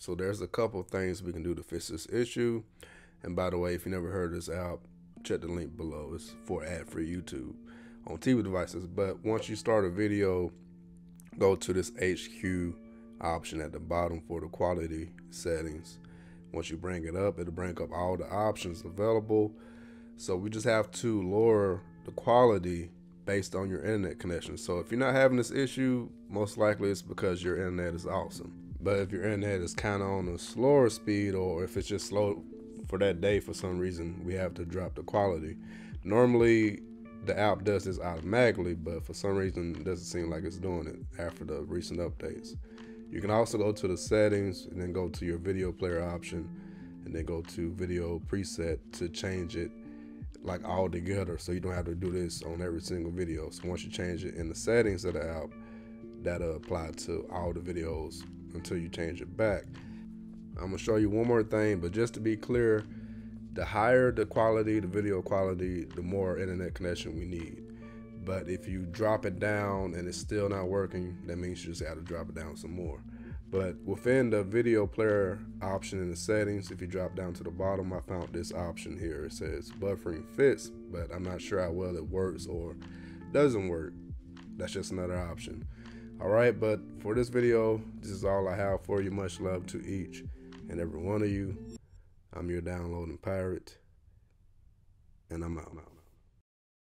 So there's a couple things we can do to fix this issue. And by the way, if you never heard this out, check the link below. It's for ad-free YouTube on TV devices. But once you start a video, go to this HQ option at the bottom for the quality settings. Once you bring it up, it'll bring up all the options available. So we just have to lower the quality based on your internet connection. So if you're not having this issue, most likely it's because your internet is awesome. But if your internet is kind of on a slower speed or if it's just slow for that day for some reason, we have to drop the quality. Normally the app does this automatically, but for some reason it doesn't seem like it's doing it after the recent updates. You can also go to the settings and then go to your video player option and then go to video preset to change it like all together so you don't have to do this on every single video. So once you change it in the settings of the app, that'll apply to all the videos until you change it back. I'm gonna show you one more thing, but just to be clear, the higher the quality, the video quality, the more internet connection we need. But if you drop it down and it's still not working, that means you just to drop it down some more. But within the video player option in the settings, if you drop down to the bottom, I found this option here. It says buffering fits, but I'm not sure how well it works or doesn't work. That's just another option. All right, but for this video, this is all I have for you. Much love to each and every one of you. I'm your downloading pirate, and I'm out. I'm out.